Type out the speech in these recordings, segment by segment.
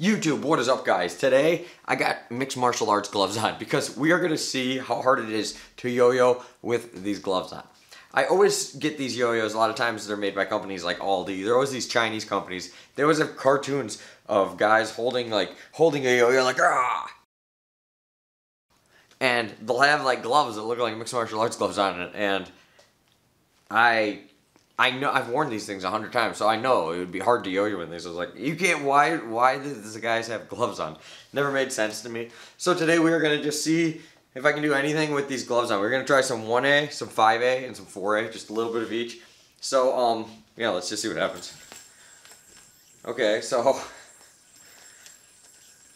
YouTube, what is up guys? Today, I got mixed martial arts gloves on because we are gonna see how hard it is to yo-yo with these gloves on. I always get these yo-yos, a lot of times they're made by companies like Auldey, they're always these Chinese companies. They always have cartoons of guys holding like, holding a yo-yo like, ah! And they'll have like gloves that look like mixed martial arts gloves on it, and I I know I've worn these things a hundred times, so I know it would be hard to yo-yo in these. I was like, you can't. Why? Why does the guys have gloves on? Never made sense to me. So today we are gonna just see if I can do anything with these gloves on. We're gonna try some 1A, some 5A, and some 4A, just a little bit of each. So um, yeah, let's just see what happens. Okay, so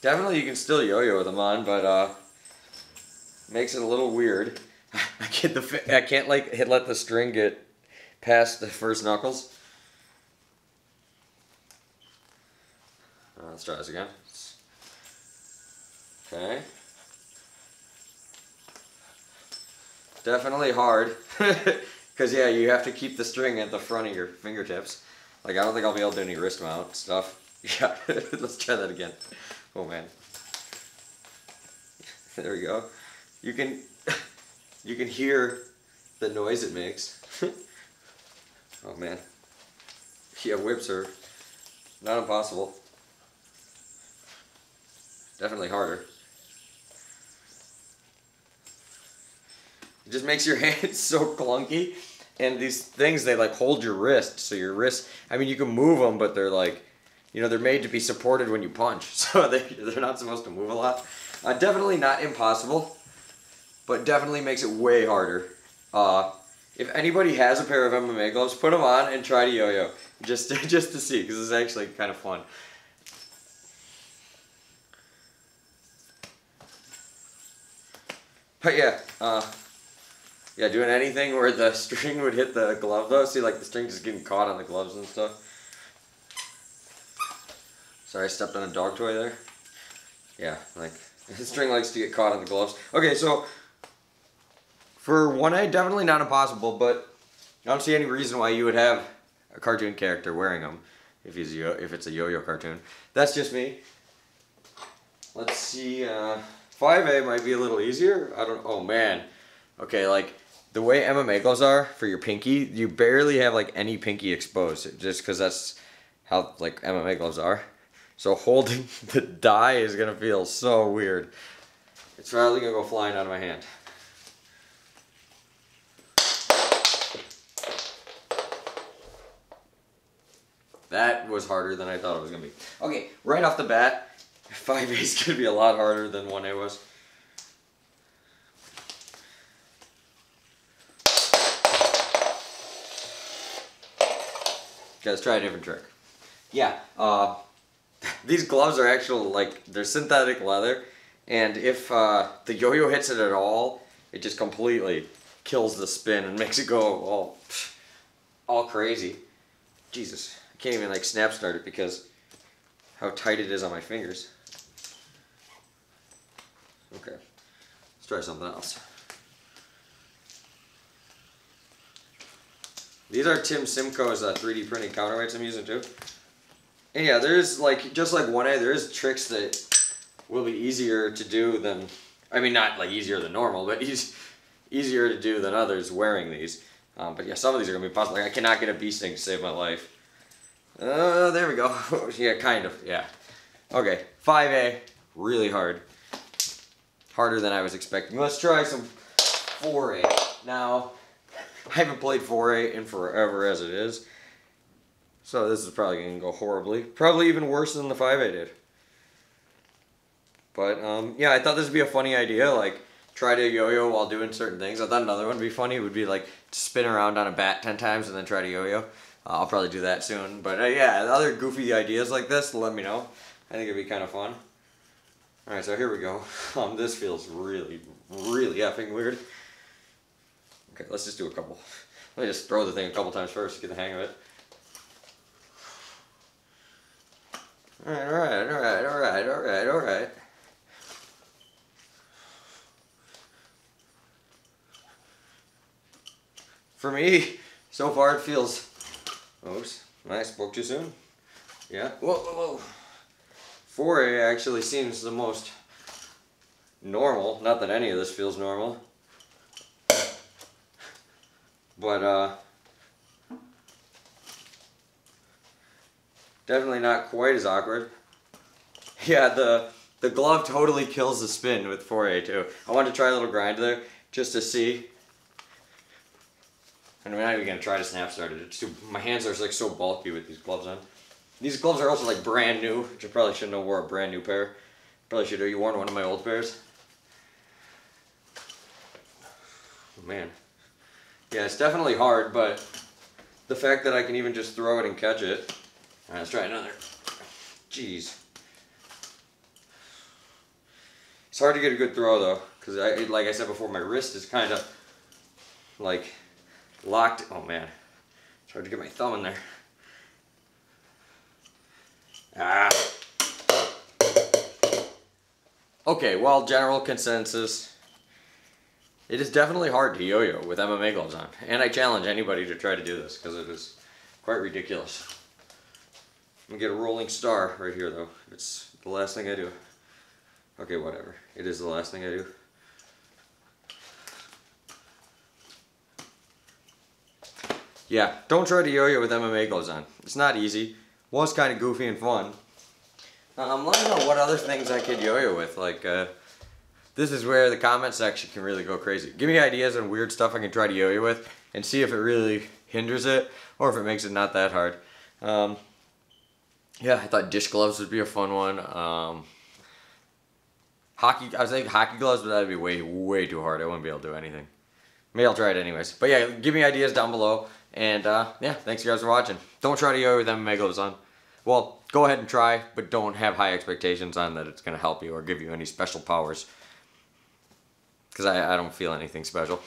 definitely you can still yo-yo with them on, but uh, makes it a little weird. I can't the I can't like hit let the string get past the first knuckles. Uh, let's try this again. Okay. Definitely hard. Because, yeah, you have to keep the string at the front of your fingertips. Like, I don't think I'll be able to do any wrist mount stuff. Yeah, let's try that again. Oh, man. There we go. You can, you can hear the noise it makes. Oh man. Yeah, whips are not impossible. Definitely harder. It just makes your hands so clunky. And these things, they like hold your wrist. So your wrist, I mean, you can move them, but they're like, you know, they're made to be supported when you punch. So they, they're not supposed to move a lot. Uh, definitely not impossible, but definitely makes it way harder. Uh, if anybody has a pair of MMA gloves, put them on and try to yo-yo. Just, just to see, because it's actually kind of fun. But yeah, uh, yeah, doing anything where the string would hit the glove though. See, like the string just getting caught on the gloves and stuff. Sorry, I stepped on a dog toy there. Yeah, like the string likes to get caught on the gloves. Okay, so for 1A, definitely not impossible, but I don't see any reason why you would have a cartoon character wearing them if he's if it's a yo-yo cartoon. That's just me. Let's see, uh, 5A might be a little easier. I don't, oh man. Okay, like, the way MMA gloves are for your pinky, you barely have like any pinky exposed, just because that's how like MMA gloves are. So holding the die is gonna feel so weird. It's probably gonna go flying out of my hand. That was harder than I thought it was going to be. Okay, right off the bat, 5A is going to be a lot harder than 1A was. Let's try a different trick. Yeah, uh, these gloves are actual, like, they're synthetic leather, and if uh, the yo-yo hits it at all, it just completely kills the spin and makes it go all, all crazy. Jesus can't even like snap start it because how tight it is on my fingers. Okay, let's try something else. These are Tim Simcoe's uh, 3D printing counterweights I'm using too. And yeah, there's like, just like 1A, there's tricks that will be easier to do than, I mean not like easier than normal, but easier to do than others wearing these. Um, but yeah, some of these are to be possible. Like I cannot get a bee sting to save my life. Uh, there we go. yeah, kind of, yeah. Okay, 5A, really hard. Harder than I was expecting. Let's try some 4A. Now, I haven't played 4A in forever as it is. So this is probably going to go horribly. Probably even worse than the 5A did. But, um, yeah, I thought this would be a funny idea, like, try to yo-yo while doing certain things. I thought another one would be funny would be, like, spin around on a bat 10 times and then try to yo-yo. Uh, I'll probably do that soon. But uh, yeah, other goofy ideas like this, let me know. I think it'd be kind of fun. Alright, so here we go. Um, this feels really, really effing weird. Okay, let's just do a couple. Let me just throw the thing a couple times first to get the hang of it. Alright, alright, alright, alright, alright, alright. For me, so far it feels Oops, nice, spoke too soon. Yeah, whoa, whoa, whoa. 4A actually seems the most normal. Not that any of this feels normal. But, uh, definitely not quite as awkward. Yeah, the the glove totally kills the spin with 4A too. I wanted to try a little grind there just to see. And I'm not even gonna try to snap start it. Too, my hands are like so bulky with these gloves on. These gloves are also like brand new, which I probably shouldn't have wore a brand new pair. Probably should have worn one of my old pairs. Oh, man. Yeah, it's definitely hard, but the fact that I can even just throw it and catch it. Let's try another. Jeez. It's hard to get a good throw though, because I, like I said before, my wrist is kind of like locked. Oh man, it's hard to get my thumb in there. Ah. Okay, well, general consensus. It is definitely hard to yo-yo with MMA gloves on, and I challenge anybody to try to do this because it is quite ridiculous. I'm gonna get a rolling star right here though. It's the last thing I do. Okay, whatever. It is the last thing I do. Yeah, don't try to yo-yo with MMA gloves on. It's not easy. Was kind of goofy and fun. Um, let me know what other things I could yo-yo with. Like, uh, this is where the comment section can really go crazy. Give me ideas on weird stuff I can try to yo-yo with and see if it really hinders it or if it makes it not that hard. Um, yeah, I thought dish gloves would be a fun one. Um, hockey, I was thinking hockey gloves, but that'd be way, way too hard. I wouldn't be able to do anything. Maybe I'll try it anyways. But yeah, give me ideas down below. And uh, yeah, thanks you guys for watching. Don't try to yo with MMA gloves on. Well, go ahead and try, but don't have high expectations on that it's going to help you or give you any special powers. Because I, I don't feel anything special.